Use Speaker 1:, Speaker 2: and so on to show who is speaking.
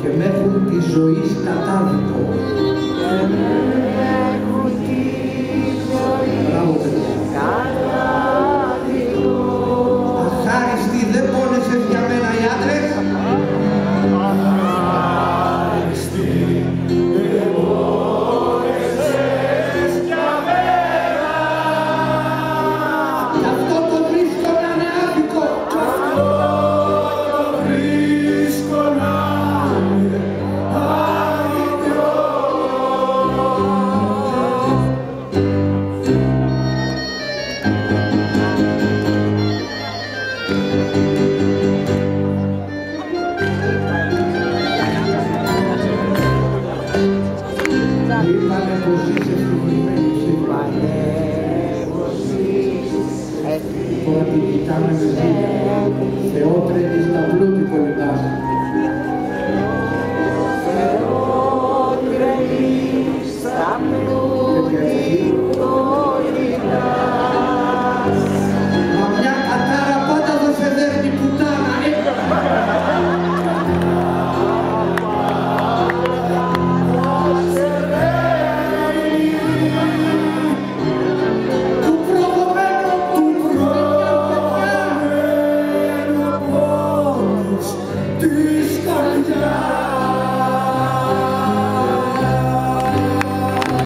Speaker 1: και μέχρι τη ζωή κατάδικο. Είπανε πως είσαι ευτυχισμένη ψήφα. Τώρα την κοιτάμε με